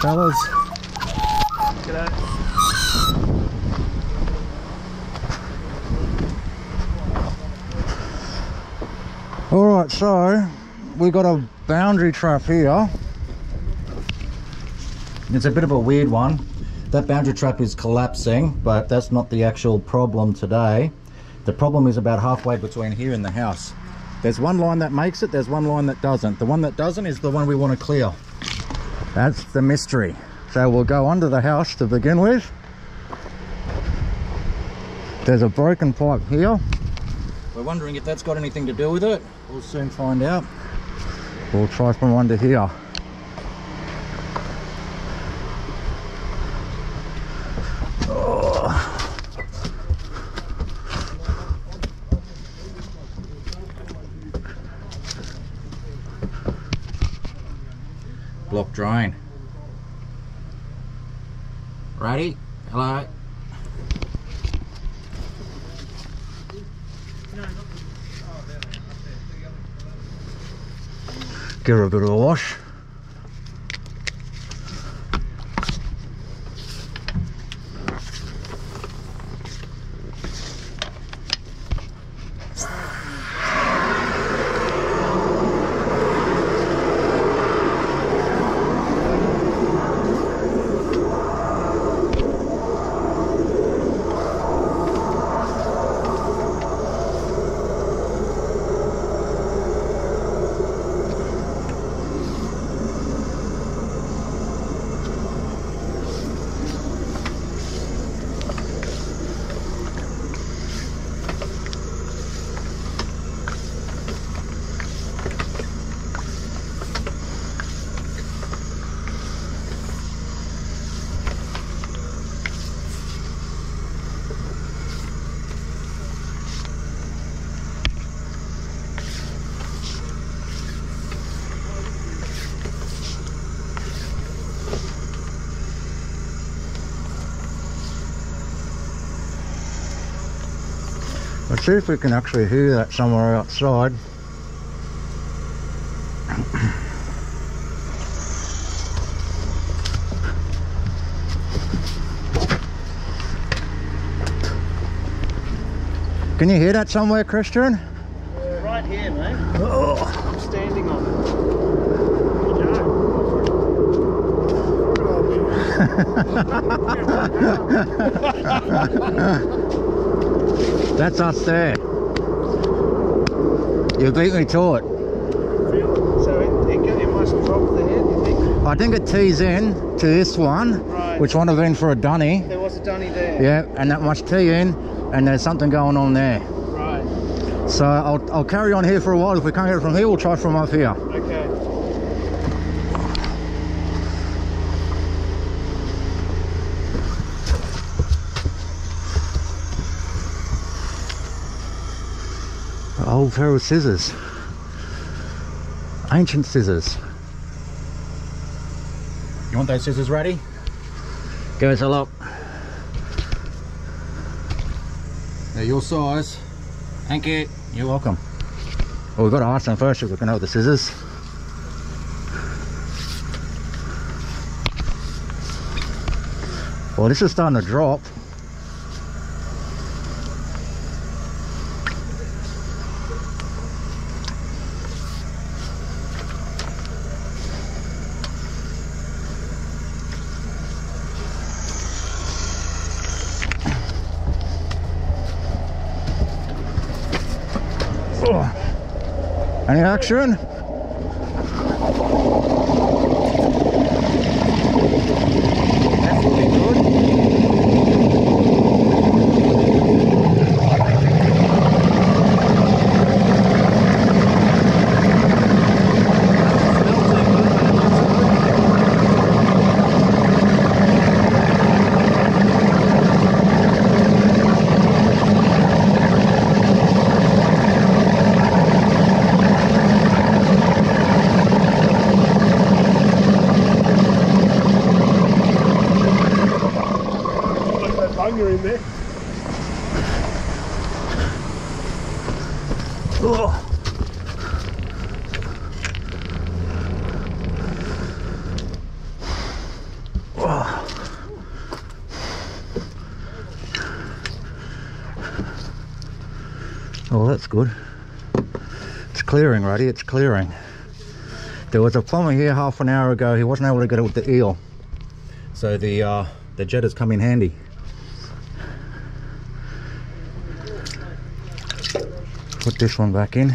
fellas. All right, so we've got a boundary trap here. It's a bit of a weird one. That boundary trap is collapsing, but that's not the actual problem today. The problem is about halfway between here and the house. There's one line that makes it, there's one line that doesn't. The one that doesn't is the one we want to clear. That's the mystery. So we'll go under the house to begin with. There's a broken pipe here. We're wondering if that's got anything to do with it. We'll soon find out. We'll try from under here. Oh. Block drain. Righty. Hello. Her a bit of a wash. See if we can actually hear that somewhere outside. Can you hear that somewhere, Christian? Right here, mate. Oh, I'm standing on it. That's us there. You beat me to it. So it, it, it must drop there, you think? I think it tees in to this one, Right. which would have been for a dunny. There was a dunny there. Yeah, and that must tee in, and there's something going on there. Right. So I'll, I'll carry on here for a while. If we can't get it from here, we'll try from up here. Okay. An old pair of scissors. Ancient scissors. You want those scissors ready? Give us a look. They're your size. Thank you. You're welcome. Well, we've got to ask them first if we can have the scissors. Well, this is starting to drop. Action? That's good. It's clearing, Ruddy, it's clearing. There was a plumber here half an hour ago. He wasn't able to get it with the eel. So the, uh, the jet has come in handy. Put this one back in.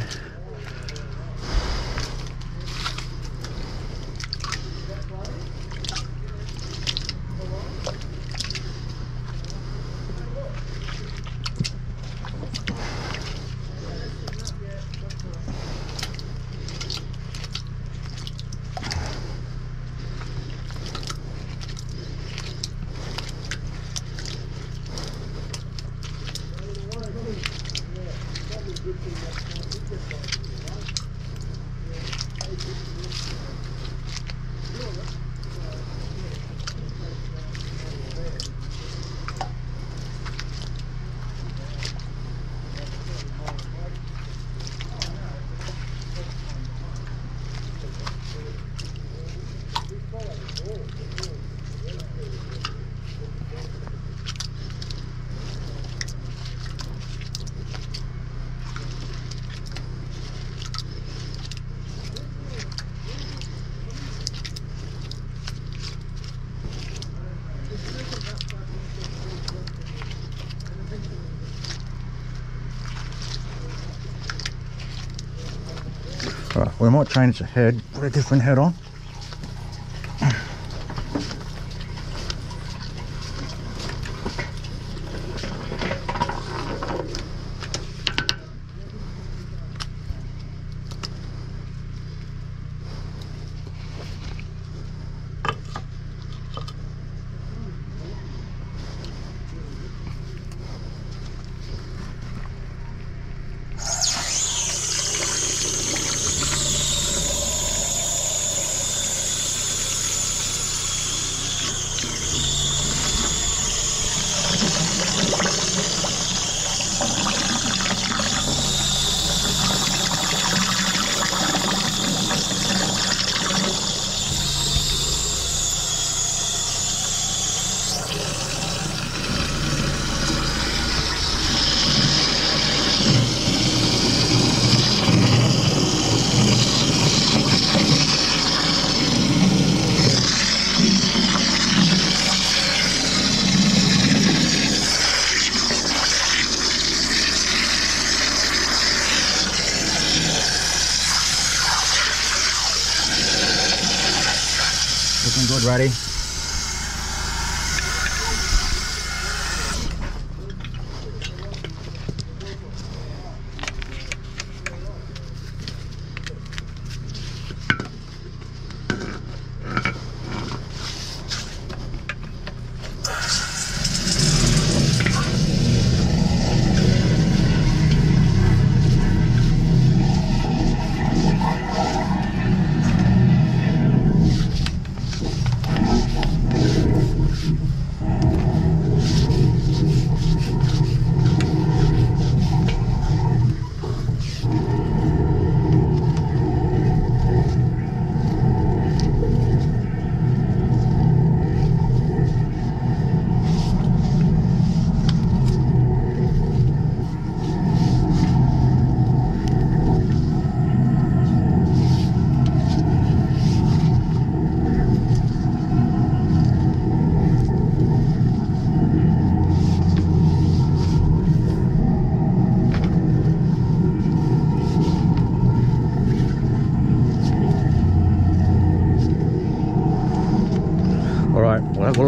We might change the head, put a different head on.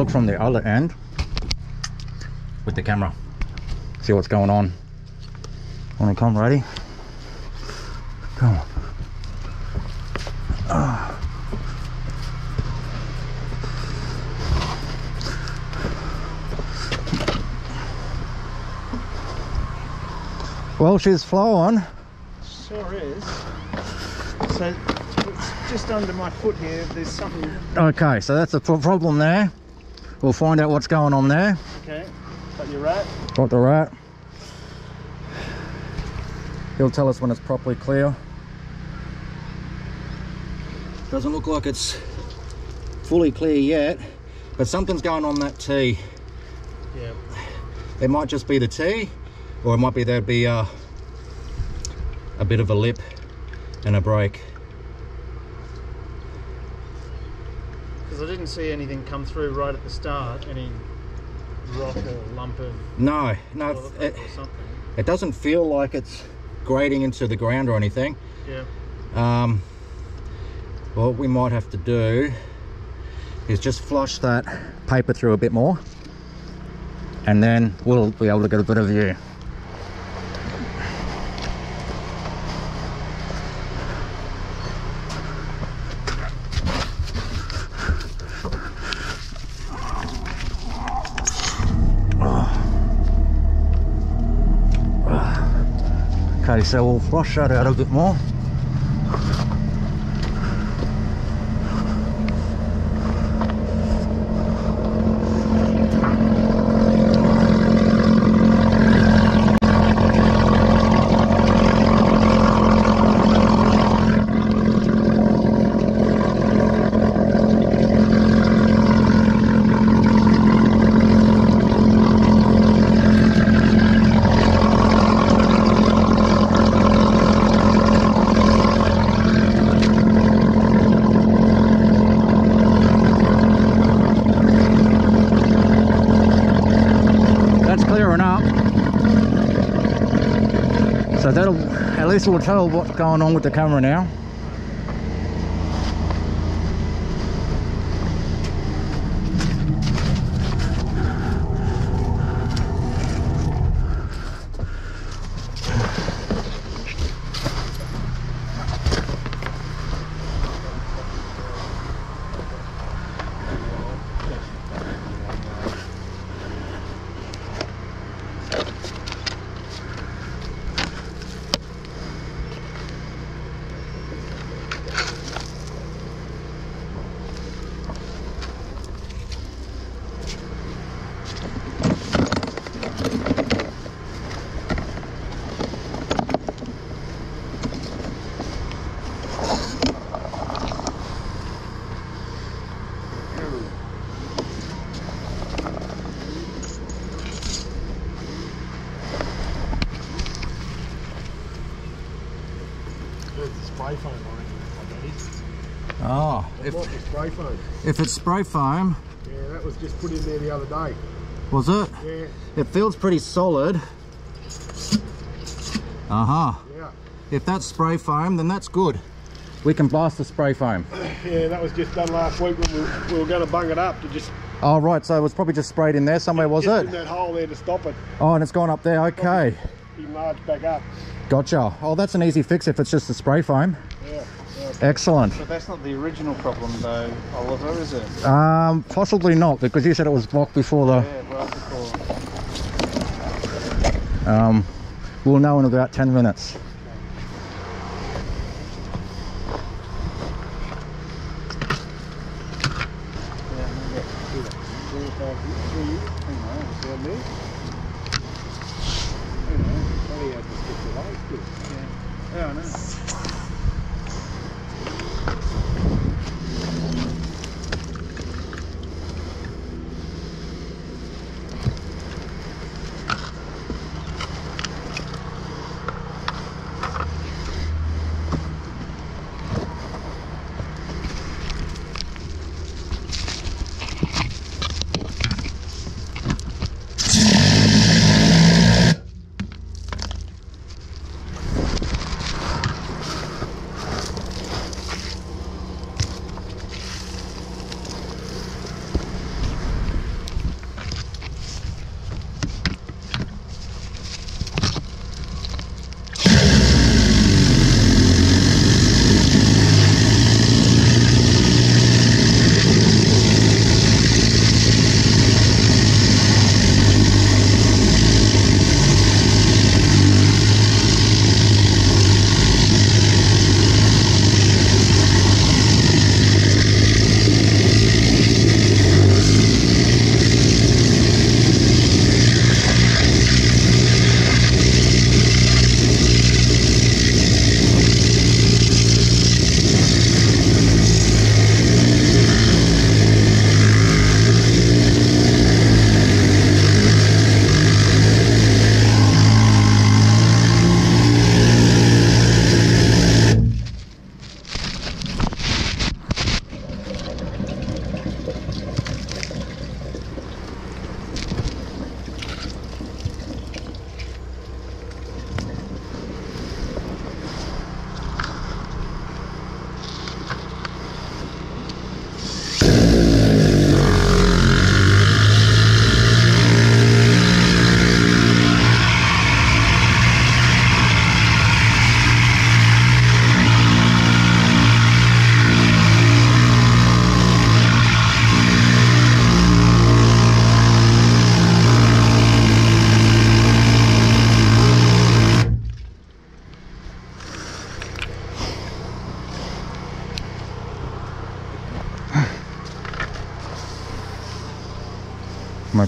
Look from the other end with the camera. See what's going on. Wanna come ready? Come on. Well, she's flowing. Sure is. So it's just under my foot here. There's something. Okay, so that's pro- problem there. We'll find out what's going on there. Okay. But you're right. Got the rat. He'll tell us when it's properly clear. Doesn't look like it's fully clear yet, but something's going on that tee. Yeah. It might just be the tee, or it might be there'd be uh, a bit of a lip and a break. Because I didn't see anything come through right at the start. Any rock or lump of No, no, it, it doesn't feel like it's grading into the ground or anything. Yeah. Um, what we might have to do is just flush that paper through a bit more and then we'll be able to get a better view. Okay, so we'll flush that out a bit more. That's clearing up. So that'll, at least we'll tell what's going on with the camera now. There's the spray foam on it. like that is. Oh, If, if, the spray foam. If it's spray foam, Yeah, that was just put in there the other day. was it? Yeah, It feels pretty solid. Uh-huh. yeah. If that's spray foam, then that's good. We can blast the spray foam. Yeah, that was just done last week when we, we were going to bung it up to just, Oh, right, so it was probably just sprayed in there somewhere, was just in it? that hole there to stop it Oh, and it's gone up there, okay. enlarge back up. Gotcha. Oh, that's an easy fix if it's just the spray foam. Yeah. Excellent. But that's not the original problem, though, Oliver, is it? Um, possibly not, because you said it was blocked before the... Yeah, right before. Um, we'll know in about 10 minutes.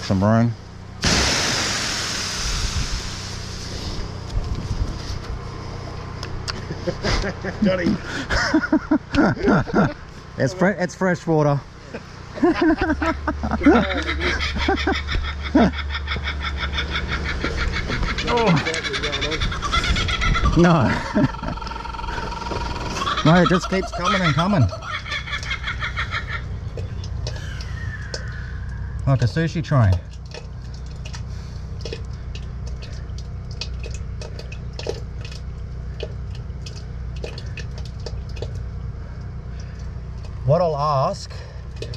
Some room. Johnny. It's fre- it's fresh water. No. no, it just keeps coming and coming. Like a sushi train. What I'll ask,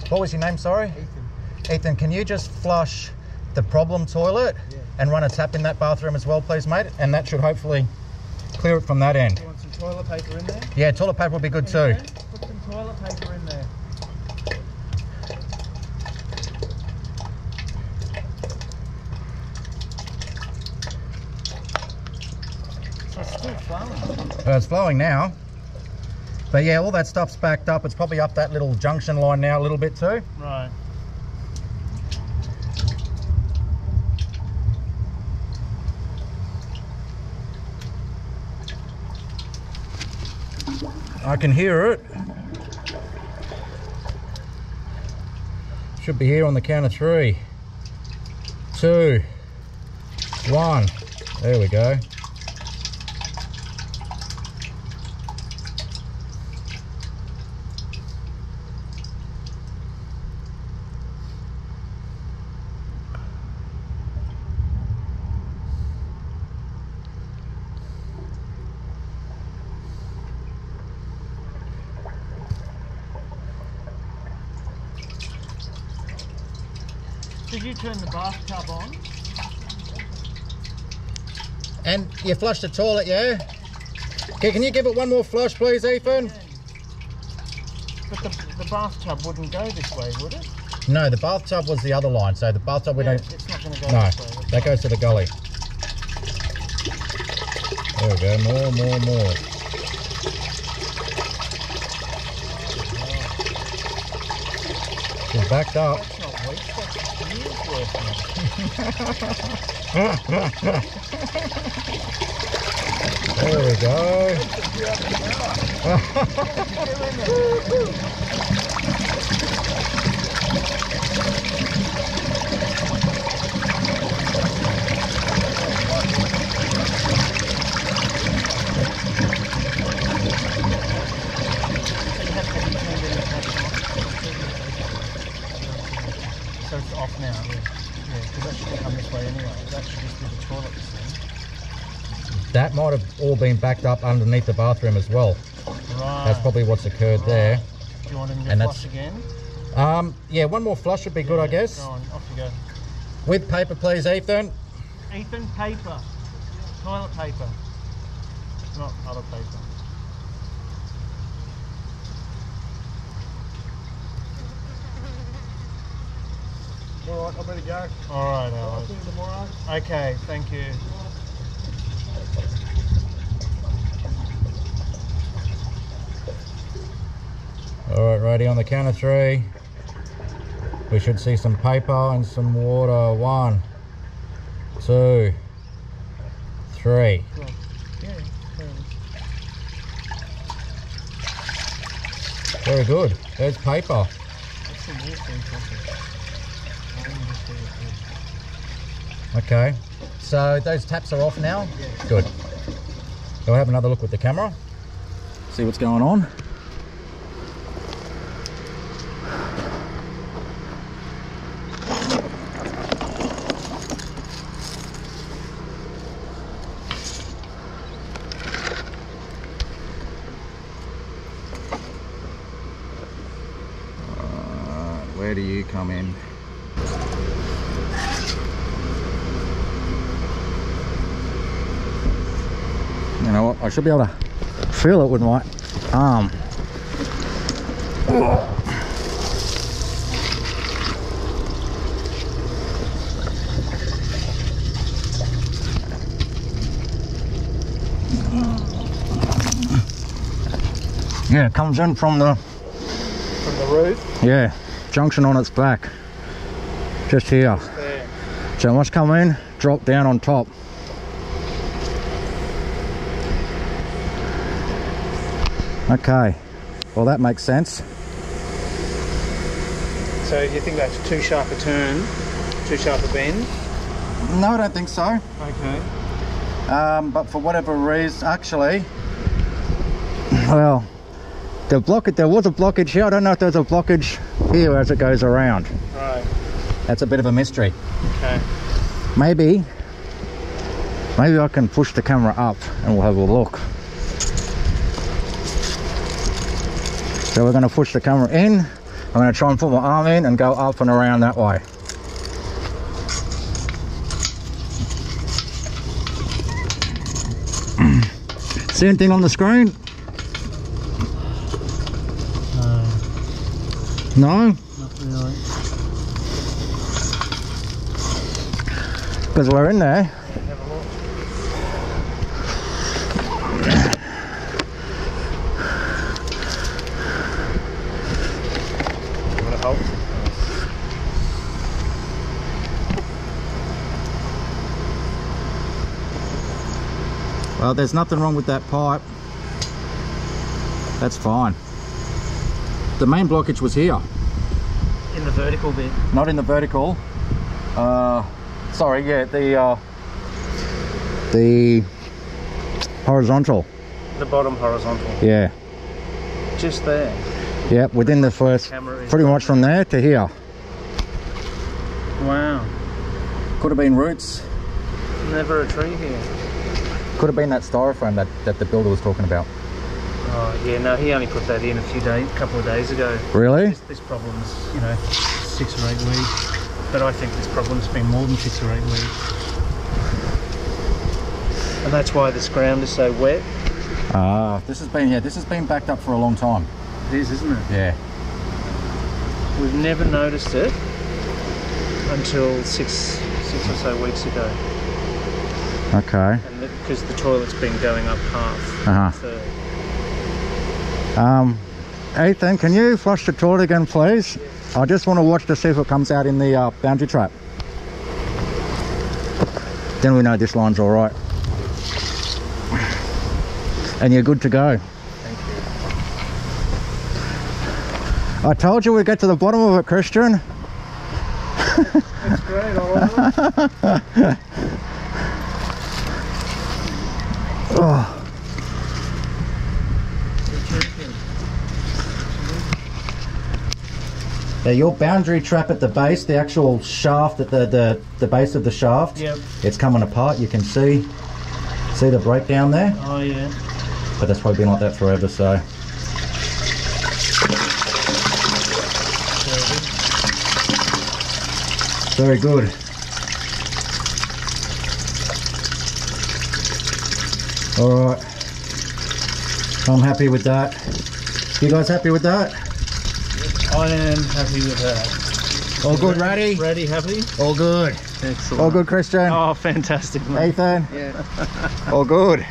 what was your name, sorry? Ethan. Ethan, can you just flush the problem toilet and run a tap in that bathroom as well, please, mate? And that should hopefully clear it from that end. You want some toilet paper in there? Yeah, toilet paper would be good too. Put some toilet paper in there. So it's still Uh, it's flowing now. But yeah, all that stuff's backed up. It's probably up that little junction line now a little bit too. Right. I can hear it. Should be here on the count of three, two, one. There we go. Turn the bathtub on? And you flush the toilet, yeah? Okay, can you give it one more flush, please, Ethan? But the, the bathtub wouldn't go this way, would it? No, the bathtub was the other line. So the bathtub we Yeah, don't. It's not going to go No, this way. that's that goes to the gully. There we go. More, more, more. She's backed up. That's not weeks, that's years worth now. There we go. So it's off now, yeah. Yeah, because that should come this way anyway. That should just be the toilet this thing. That might have all been backed up underneath the bathroom as well. Right. That's probably what's occurred there. Do you want him to And flush that's- again? Um, yeah, one more flush would be good, I guess. Go on, off you go. With paper, please, Ethan. Ethan, paper. Toilet paper. Not other paper. All right, I better go. Alright, I'll Alex. see you tomorrow. Okay, thank you. All right, righty, on the count of three. We should see some paper and some water. One, two, three. Go on. Yeah, fair enough. Very good. There's paper. That's some weird thing, something. I didn't just do it here. Okay. So those taps are off now? Good. We'll have another look with the camera. See what's going on. Uh, where do you come in? You know what? I should be able to feel it with my arm. Yeah, it comes in from the From the roof? yeah junction on its back, just here. So it must come in, drop down on top. Okay, well that makes sense. So you think that's too sharp a turn, too sharp a bend? No, I don't think so. Okay. Um, but for whatever reason, actually, well, the block there was a blockage here. I don't know if there's a blockage here as it goes around. Right. That's a bit of a mystery. Okay. Maybe, maybe I can push the camera up and we'll have a look. So we're going to push the camera in. I'm going to try and put my arm in and go up and around that way. See anything on the screen? No, No? not really. Because we're in there. Have a look. Want to hold? Well, there's nothing wrong with that pipe. That's fine. The main blockage was here, In the vertical bit. not in the vertical. Uh, sorry, yeah, the uh, the horizontal. The bottom horizontal. Yeah, Just there. yeah, within the first, pretty much from there to here. Wow. Could have been roots. Never a tree here. Could have been that styrofoam that, that the builder was talking about. Oh yeah, no, he only put that in a few days, a couple of days ago. Really? This, this problem's, you know, six or eight weeks. But I think this problem's been more than six or eight weeks. And that's why this ground is so wet. Ah, this has been yeah, this has been backed up for a long time. It is, isn't it? Yeah. We've never noticed it until six, six or so weeks ago. Okay. Because the toilet's been going up half. Uh-huh. third. Um, Ethan, can you flush the toilet again, please? I just want to watch to see if it comes out in the uh, boundary trap. Then we know this line's all right. And you're good to go. Thank you. I told you we'd get to the bottom of it, Christian. That's great, I love it. Oh, now your boundary trap at the base, the actual shaft at the, the, the base of the shaft, Yep. it's coming apart. You can see see the breakdown there. Oh yeah. but that's probably been like that forever so very good all right i'm happy with that you guys happy with that I am happy with that. all good ready Ready, happy? all good Excellent. all good christian Oh, fantastic, mate. ethan Yeah. all good